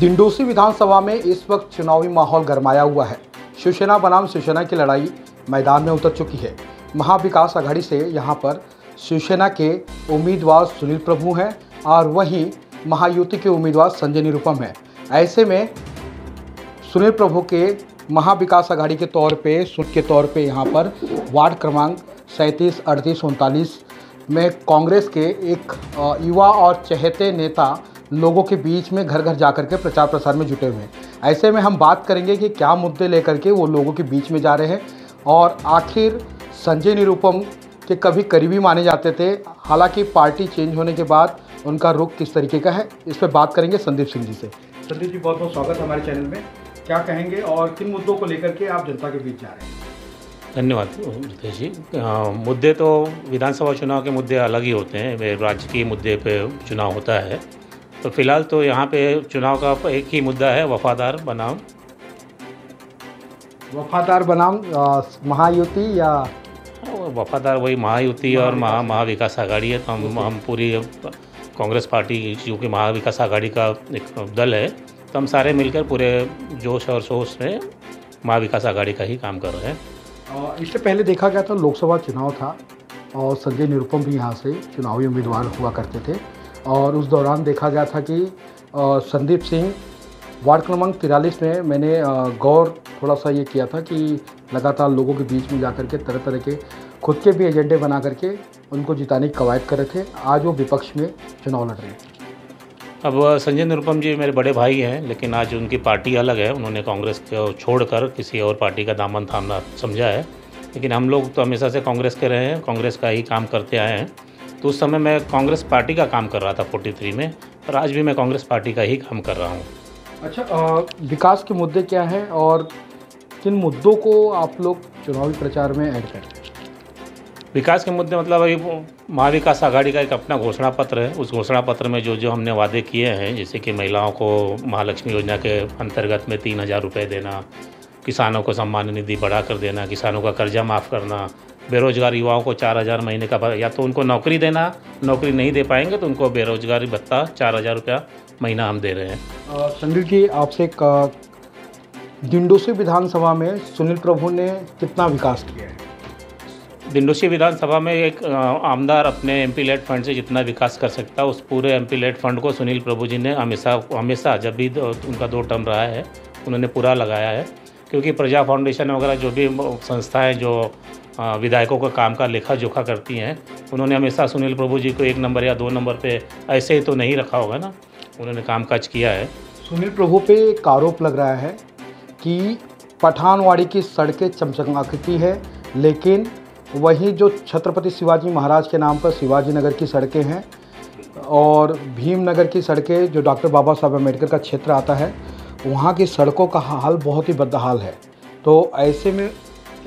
दिंडोसी विधानसभा में इस वक्त चुनावी माहौल गरमाया हुआ है। शिवसेना बनाम शिवसेना की लड़ाई मैदान में उतर चुकी है। महाविकास आघाड़ी से यहाँ पर शिवसेना के उम्मीदवार सुनील प्रभु हैं और वहीं महायुति के उम्मीदवार संजय निरुपम हैं। ऐसे में सुनील प्रभु के महाविकास आघाड़ी के तौर पे, सुन के तौर पे यहाँ पर वार्ड क्रमांक सैंतीस, अड़तीस, उनतालीस में कांग्रेस के एक युवा और चहेते नेता लोगों के बीच में घर घर जाकर के प्रचार प्रसार में जुटे हुए हैं। ऐसे में हम बात करेंगे कि क्या मुद्दे लेकर के वो लोगों के बीच में जा रहे हैं और आखिर संजय निरुपम के कभी करीबी माने जाते थे हालाँकि पार्टी चेंज होने के बाद उनका रुख किस तरीके का है इस पर बात करेंगे संदीप सिंह जी से। संदीप जी बहुत बहुत स्वागत हमारे चैनल में। क्या कहेंगे और किन मुद्दों को लेकर के आप जनता के बीच जा रहे हैं? धन्यवाद रितेश जी। मुद्दे तो विधानसभा चुनाव के मुद्दे अलग ही होते हैं वे राजकीय मुद्दे पे चुनाव होता है। तो फ़िलहाल तो यहाँ पे चुनाव का एक ही मुद्दा है वफादार बनाम। वफादार बनाम महायुति या वफादार वही महायुति और महा महाविकास आघाड़ी है। तो हम हम पूरी कांग्रेस पार्टी जो कि महाविकास आघाड़ी का एक दल है। तो हम सारे मिलकर पूरे जोश और शोश में महाविकास आघाड़ी का ही काम कर रहे हैं। इससे पहले देखा गया था लोकसभा चुनाव था और संजय निरुपम भी यहाँ से चुनावी उम्मीदवार हुआ करते थे। और उस दौरान देखा गया था कि संदीप सिंह वार्ड क्रमांक तिरालीस में मैंने गौर थोड़ा सा ये किया था कि लगातार लोगों के बीच में जाकर के तरह तरह के खुद के भी एजेंडे बना करके उनको जिताने की कवायद कर रहे थे आज वो विपक्ष में चुनाव लड़ रहे हैं। अब संजय निरुपम जी मेरे बड़े भाई हैं, लेकिन आज उनकी पार्टी अलग है। उन्होंने कांग्रेस को छोड़कर किसी और पार्टी का दामन थामना समझा है। लेकिन हम लोग तो हमेशा से कांग्रेस के रहे हैं, कांग्रेस का ही काम करते आए हैं। तो उस समय मैं कांग्रेस पार्टी का काम कर रहा था 43 में और आज भी मैं कांग्रेस पार्टी का ही काम कर रहा हूँ। अच्छा अ, विकास के मुद्दे क्या हैं और किन मुद्दों को आप लोग चुनावी प्रचार में ऐड करें? विकास के मुद्दे मतलब अभी महाविकास आघाड़ी का एक अपना घोषणा पत्र है। उस घोषणा पत्र में जो जो हमने वादे किए हैं जैसे कि महिलाओं को महालक्ष्मी योजना के अंतर्गत में तीन हज़ार रुपये देना किसानों को सम्मान निधि बढ़ा कर देना किसानों का कर्जा माफ़ करना बेरोजगार युवाओं को चार हज़ार महीने का या तो उनको नौकरी देना नौकरी नहीं दे पाएँगे तो उनको बेरोजगारी भत्ता चार हज़ार रुपया महीना हम दे रहे हैं। संदीप जी आपसे दिंडोसी विधानसभा में सुनील प्रभु ने कितना विकास किया है? दिंडोशी विधानसभा में एक आमदार अपने एम पी लेट फंड से जितना विकास कर सकता है उस पूरे एम पी लेट फंड को सुनील प्रभु जी ने हमेशा हमेशा जब भी उनका दो टर्म रहा है उन्होंने पूरा लगाया है। क्योंकि प्रजा फाउंडेशन वगैरह जो भी संस्थाएँ जो विधायकों का काम का लेखा जोखा करती हैं, उन्होंने हमेशा सुनील प्रभु जी को एक नंबर या दो नंबर पे ऐसे ही तो नहीं रखा होगा ना? उन्होंने काम काज किया है। सुनील प्रभु पे एक आरोप लग रहा है कि पठानवाड़ी की सड़कें चमचमाती है, लेकिन वहीं जो छत्रपति शिवाजी महाराज के नाम पर शिवाजी नगर की सड़कें हैं और भीमनगर की सड़कें, जो डॉक्टर बाबा साहब अंबेडकर का क्षेत्र आता है वहाँ की सड़कों का हाल बहुत ही बदहाल है। तो ऐसे में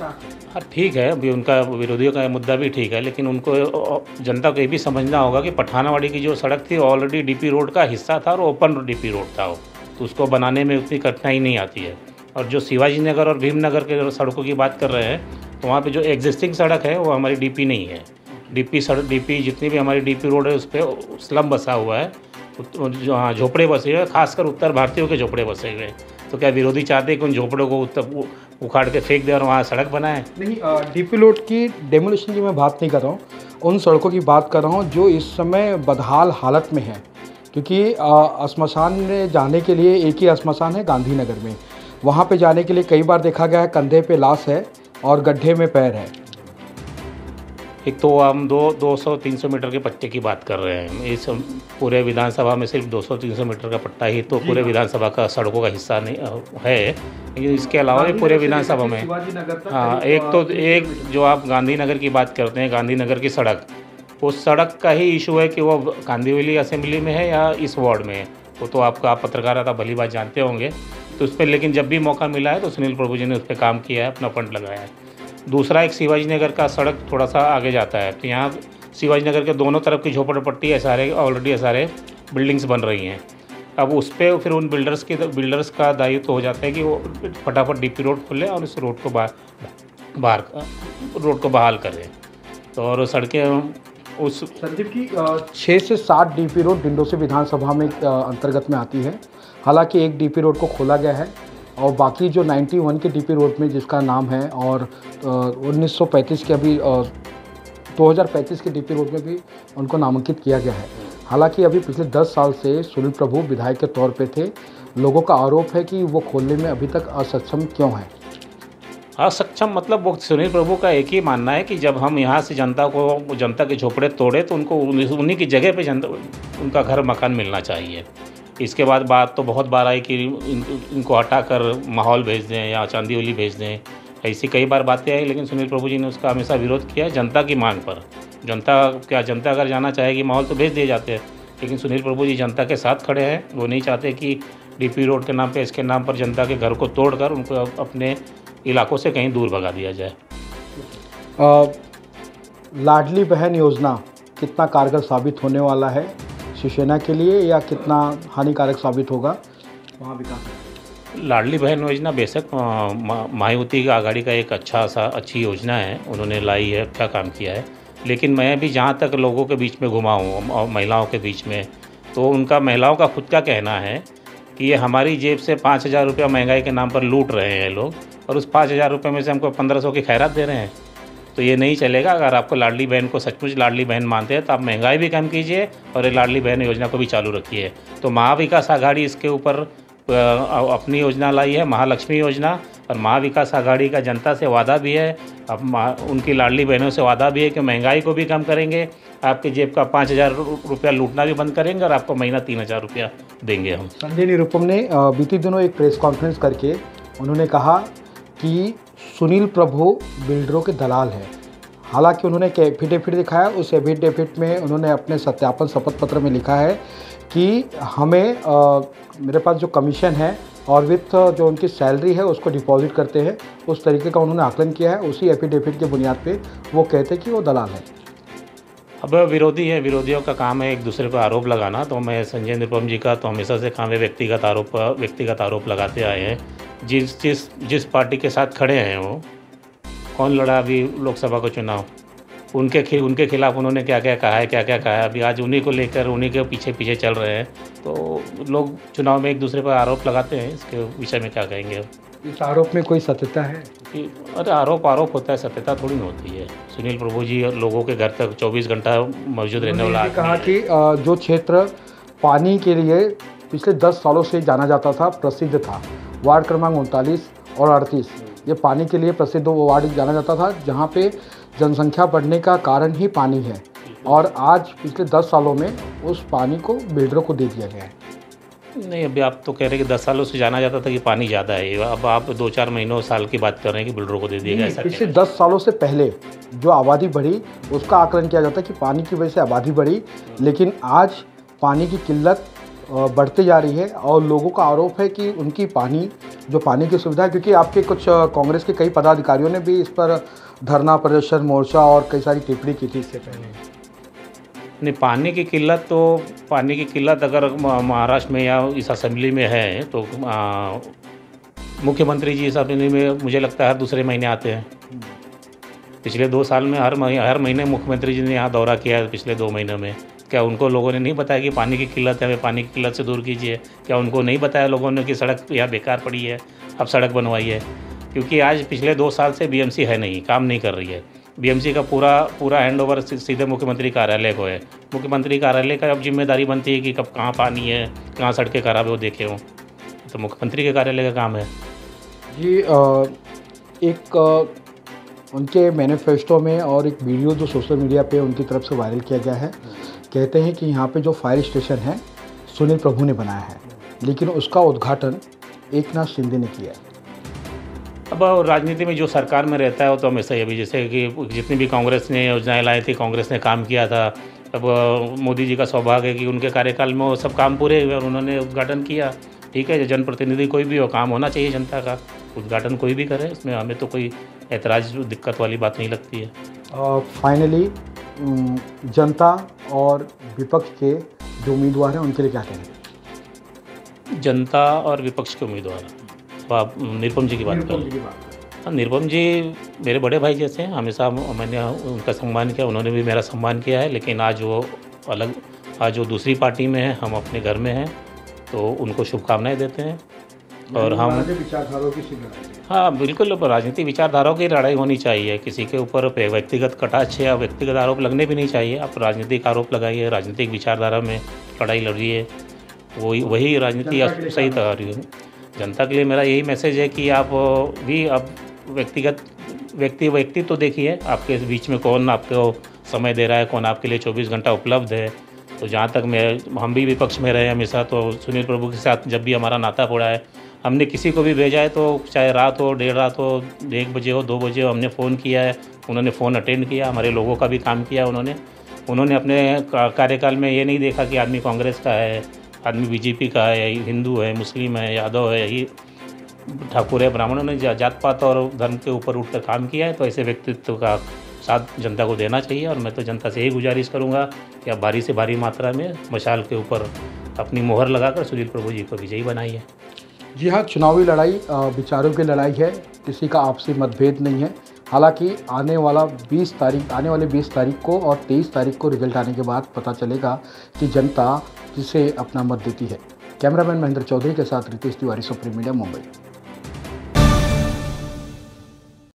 हाँ ठीक है, अभी उनका विरोधियों का मुद्दा भी ठीक है, लेकिन उनको जनता को ये भी समझना होगा कि पठानावाड़ी की जो सड़क थी ऑलरेडी डीपी रोड का हिस्सा था और ओपन डीपी रोड था वो। तो उसको बनाने में उतनी कठिनाई नहीं आती है। और जो शिवाजी नगर और भीमनगर के सड़कों की बात कर रहे हैं तो वहाँ पे जो एग्जिस्टिंग सड़क है, वो हमारी डीपी नहीं है। डी डीपी सड़क डीपी जितनी भी हमारी डीपी रोड है, उस पर स्लम बसा हुआ है। जो हाँ झोपड़े बसे हुए खासकर उत्तर भारतीयों के झोपड़े बसे हुए तो क्या विरोधी चाहते हैं कि उन झोपड़ों को उत्तर उखाड़ के फेंक दे और वहाँ सड़क बनाए? नहीं डीपी रोड की डेमोलिशन की मैं बात नहीं कर रहा हूँ। उन सड़कों की बात कर रहा हूँ जो इस समय बदहाल हालत में है। क्योंकि श्मशान में जाने के लिए एक ही श्मशान है गांधीनगर में। वहाँ पे जाने के लिए कई बार देखा गया है, कंधे पे लाश है और गड्ढे में पैर है। एक तो हम दो 200-300 मीटर के पट्टे की बात कर रहे हैं। इस पूरे विधानसभा में सिर्फ़ 200-300 मीटर का पट्टा ही तो पूरे विधानसभा का सड़कों का हिस्सा नहीं है। लेकिन इसके अलावा भी पूरे विधानसभा में। हाँ एक तो एक जो आप गांधीनगर की बात करते हैं गांधीनगर की सड़क उस सड़क का ही इशू है कि वो कांदीवली असेंबली में है या इस वार्ड में है? वो तो आपका आप पत्रकारिता भली बात जानते होंगे। तो उस पर लेकिन जब भी मौका मिला है तो सुनील प्रभु जी ने उस पर काम किया है अपना फंड लगाया है। दूसरा एक शिवाजी नगर का सड़क थोड़ा सा आगे जाता है तो यहाँ शिवाजी नगर के दोनों तरफ़ की झोपड़पट्टी सारे ऑलरेडी सारे बिल्डिंग्स बन रही हैं। अब उस पर फिर उन बिल्डर्स के बिल्डर्स का दायित्व तो हो जाता है कि वो फटाफट डीपी रोड खोलें और इस रोड को बाहर बाहर रोड को बहाल करें तो और सड़कें उस संदीप की छः से सात डीपी रोड डिंडोसी विधानसभा में अंतर्गत में आती है। हालाँकि एक डीपी रोड को खोला गया है और बाकी जो 91 के डीपी रोड में जिसका नाम है और 1935 के अभी 2035 के डीपी रोड में भी उनको नामांकित किया गया है। हालाँकि अभी पिछले 10 साल से सुनील प्रभु विधायक के तौर पे थे। लोगों का आरोप है कि वो खोलने में अभी तक असक्षम क्यों है? असक्षम मतलब वो सुनील प्रभु का एक ही मानना है कि जब हम यहाँ से जनता को, जनता के झोपड़े तोड़े तो उनको उन्हीं की जगह पे जनता उनका घर मकान मिलना चाहिए। इसके बाद बात तो बहुत बार आई कि इन, इनको हटा कर माहौल भेज दें या चांदीवली भेज दें ऐसी कई बार बातें आई लेकिन सुनील प्रभु जी ने उसका हमेशा विरोध किया जनता की मांग पर। जनता क्या जनता अगर जाना चाहेगी माहौल तो भेज दिए जाते हैं लेकिन सुनील प्रभु जी जनता के साथ खड़े हैं। वो नहीं चाहते कि डीपी रोड के नाम पे इसके नाम पर जनता के घर को तोड़कर उनको अपने इलाकों से कहीं दूर भगा दिया जाए। अ, लाडली बहन योजना कितना कारगर साबित होने वाला है? शिवसेना के लिए या कितना हानिकारक साबित होगा? वहाँ विकास। लाडली बहन योजना बेशक मायावती का आघाड़ी का एक अच्छा सा, अच्छी योजना है। उन्होंने लाई है अच्छा काम किया है। लेकिन मैं भी जहाँ तक लोगों के बीच में घुमा हूँ महिलाओं के बीच में तो उनका, महिलाओं का खुद का कहना है कि ये हमारी जेब से पाँच हज़ार रुपया महँगाई के नाम पर लूट रहे हैं लोग। और उस पाँच हज़ार रुपये में से हमको पंद्रह सौ की खैरात दे रहे हैं। तो ये नहीं चलेगा। अगर आपको लाडली बहन को सचमुच लाडली बहन मानते हैं तो आप महँगाई भी कम कीजिए और ये लाडली बहन योजना को भी चालू रखिए। तो महाविकास आघाड़ी इसके ऊपर अपनी योजना लाई है, महालक्ष्मी योजना। और महाविकास आघाड़ी का जनता से वादा भी है, अब उनकी लाडली बहनों से वादा भी है कि महँगाई को भी कम करेंगे। आपके जेब का पाँच हज़ार रुपया लूटना भी बंद करेंगे और आपको महीना तीन हज़ार रुपया देंगे हम। संजय निरुपम ने बीते दिनों एक प्रेस कॉन्फ्रेंस करके उन्होंने कहा कि सुनील प्रभु बिल्डरों के दलाल हैं। हालाँकि उन्होंने एक एफिडेविट दिखाया उस एफिडेविट में उन्होंने अपने सत्यापन शपथ पत्र में लिखा है कि हमें अ, मेरे पास जो कमीशन है और विथ जो उनकी सैलरी है उसको डिपॉजिट करते हैं उस तरीके का उन्होंने आकलन किया है उसी एफिडेविट के बुनियाद पे वो कहते हैं कि वो दलाल है। अब विरोधी है विरोधियों का काम है एक दूसरे पर आरोप लगाना तो मैं संजय निरुपम जी का तो हमेशा से काम है व्यक्तिगत आरोप व्यक्तिगत आरोप लगाते आए हैं। जिस जिस जिस पार्टी के साथ खड़े हैं वो कौन लड़ा अभी लोकसभा का चुनाव? उनके खि उनके खिलाफ उन्होंने क्या क्या कहा है क्या क्या कहा है? अभी आज उन्हीं को लेकर उन्हीं के पीछे पीछे चल रहे हैं। तो लोग चुनाव में एक दूसरे पर आरोप लगाते हैं इसके विषय में क्या कहेंगे इस आरोप में कोई सत्यता है? कि अरे आरोप आरोप होता है सत्यता थोड़ी ना होती है। सुनील प्रभु जी लोगों के घर तक 24 घंटा मौजूद रहने वाला कहा कि जो क्षेत्र पानी के लिए पिछले 10 सालों से जाना जाता था प्रसिद्ध था। वार्ड क्रमांक उनतालीस और अड़तीस। ये पानी के लिए प्रसिद्ध वो वार्ड जाना जाता था जहाँ पे जनसंख्या बढ़ने का कारण ही पानी है। और आज पिछले 10 सालों में उस पानी को बिल्डरों को दे दिया गया है। नहीं अभी आप तो कह रहे हैं कि दस सालों से जाना जाता था कि पानी ज़्यादा है। अब आप दो चार महीनों साल की बात कर रहे हैं कि बिल्डरों को दे दिया गया पिछले दस सालों से पहले जो आबादी बढ़ी उसका आकलन किया जाता है कि पानी की वजह से आबादी बढ़ी। लेकिन आज पानी की किल्लत बढ़ती जा रही है और लोगों का आरोप है कि उनकी पानी, जो पानी की सुविधा है, क्योंकि आपके कुछ कांग्रेस के कई पदाधिकारियों ने भी इस पर धरना प्रदर्शन, मोर्चा और कई सारी टिप्पणी की थी इससे पहले। नहीं, पानी की किल्लत तो पानी की किल्लत अगर महाराष्ट्र में या इस असेंबली में है तो मुख्यमंत्री जी इस असेंबली में, मुझे लगता है हर दूसरे महीने आते हैं। पिछले दो साल में हर महीने हर महीने मुख्यमंत्री जी ने यहाँ दौरा किया है, पिछले दो महीनों में। क्या उनको लोगों ने नहीं बताया कि पानी की किल्लत है हमें पानी की किल्लत से दूर कीजिए? क्या उनको नहीं बताया लोगों ने कि सड़क यहाँ बेकार पड़ी है अब सड़क बनवाई है? क्योंकि आज पिछले दो साल से बीएमसी है नहीं काम नहीं कर रही है। बीएमसी का पूरा पूरा हैंड ओवर सीधे मुख्यमंत्री कार्यालय को है। मुख्यमंत्री कार्यालय का अब ज़िम्मेदारी बनती है कि कब कहाँ पानी है कहाँ सड़कें खराब है वो देखे हों। तो मुख्यमंत्री के कार्यालय का काम है। जी अ, एक अ, उनके मैनिफेस्टो में और एक वीडियो जो सोशल मीडिया पे उनकी तरफ़ से वायरल किया गया है। कहते हैं कि यहाँ पे जो फायर स्टेशन है सुनील प्रभु ने बनाया है। लेकिन उसका उद्घाटन एक नाथ शिंदे ने किया है। अब राजनीति में जो सरकार में रहता है वो तो हमेशा ही। अभी जैसे कि जितनी भी कांग्रेस ने योजनाएँ लाई थी कांग्रेस ने काम किया था। अब मोदी जी का सौभाग्य है कि उनके कार्यकाल में वो सब काम पूरे हुए और उन्होंने उद्घाटन किया। ठीक है जनप्रतिनिधि कोई भी हो काम होना चाहिए जनता का। उद्घाटन कोई भी करे इसमें हमें तो कोई ऐतराज दिक्कत वाली बात नहीं लगती है। फाइनली जनता और विपक्ष के जो उम्मीदवार हैं उनके लिए क्या कहेंगे? जनता और विपक्ष के उम्मीदवार। आप निरुपम जी की बात करें। हाँ, निरुपम जी मेरे बड़े भाई जैसे हैं। हमेशा मैंने उनका सम्मान किया उन्होंने भी मेरा सम्मान किया है लेकिन आज वो अलग आज वो दूसरी पार्टी में है हम अपने घर में हैं तो उनको शुभकामनाएँ देते हैं। और हम विचारधाराओं की है। हाँ बिल्कुल राजनीतिक विचारधाराओं की लड़ाई होनी चाहिए। किसी के ऊपर व्यक्तिगत कटाक्ष या व्यक्तिगत आरोप लगने भी नहीं चाहिए। आप राजनीतिक आरोप लगाइए राजनीतिक विचारधारा में लड़ाई लड़िए वही वही राजनीति सही तरह जनता के लिए मेरा यही मैसेज है कि आप भी अब व्यक्तिगत व्यक्ति व्यक्ति तो देखिए आपके बीच में कौन आपको समय दे रहा है कौन आपके लिए 24 घंटा उपलब्ध है। तो जहाँ तक मैं हम भी विपक्ष में रहे हमेशा तो सुनील प्रभु के साथ जब भी हमारा नाता पड़ा है हमने किसी को भी भेजा है तो चाहे रात हो डेढ़ रात हो, एक बजे हो, दो बजे हो, हमने फ़ोन किया है, उन्होंने फ़ोन अटेंड किया, हमारे लोगों का भी काम किया उन्होंने। उन्होंने अपने कार्यकाल में ये नहीं देखा कि आदमी कांग्रेस का है, आदमी बीजेपी का है हिंदू है, मुस्लिम है, यादव है ये ठाकुर है, ब्राह्मणों ने जात पात और धर्म के ऊपर उठकर काम किया है तो ऐसे व्यक्तित्व का साथ जनता को देना चाहिए और मैं तो जनता से यही गुजारिश करूँगा कि आप भारी से भारी मात्रा में मशाल के ऊपर अपनी मोहर लगाकर सुनील प्रभु जी को विजयी बनाइए। जी हाँ चुनावी लड़ाई विचारों की लड़ाई है। किसी का आपसी मतभेद नहीं है। हालाँकि आने वाला 20 तारीख, आने वाले 20 तारीख को और 23 तारीख को रिज़ल्ट आने के बाद पता चलेगा कि जनता किसे अपना मत देती है। कैमरामैन महेंद्र चौधरी के साथ रितेश तिवारी, सुप्रीम मीडिया, मुंबई।